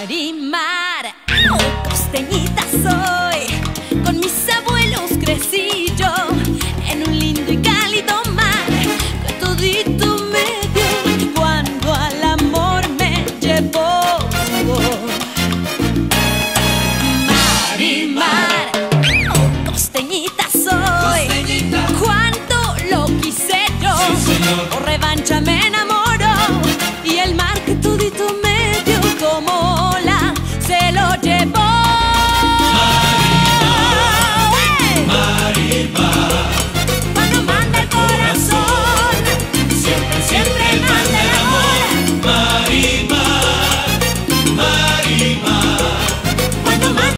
Marimar, oh, costeñita soy. Con mis abuelos crecí yo en un lindo y cálido mar que todito me dio cuando al amor me llevó. Marimar, oh, costeñita soy. Cuánto lo quise yo. Por revancha me Happy